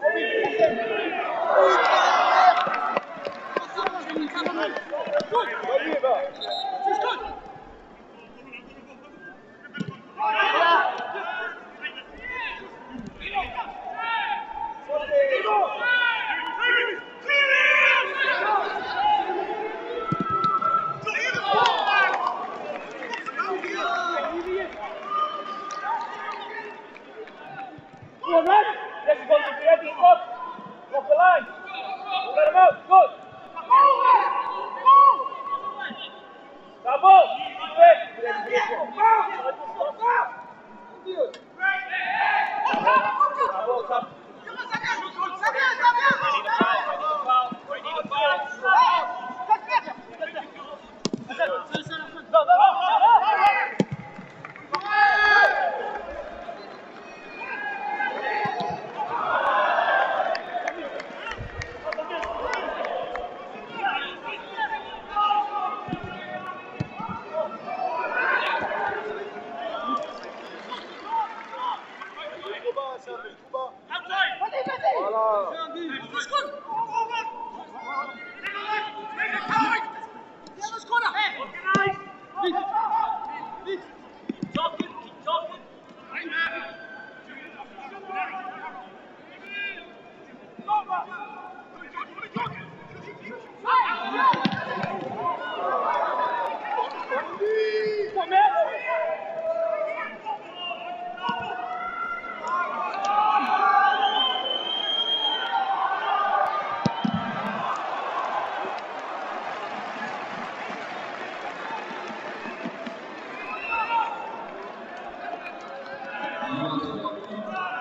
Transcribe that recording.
Спасибо. Voilà. 何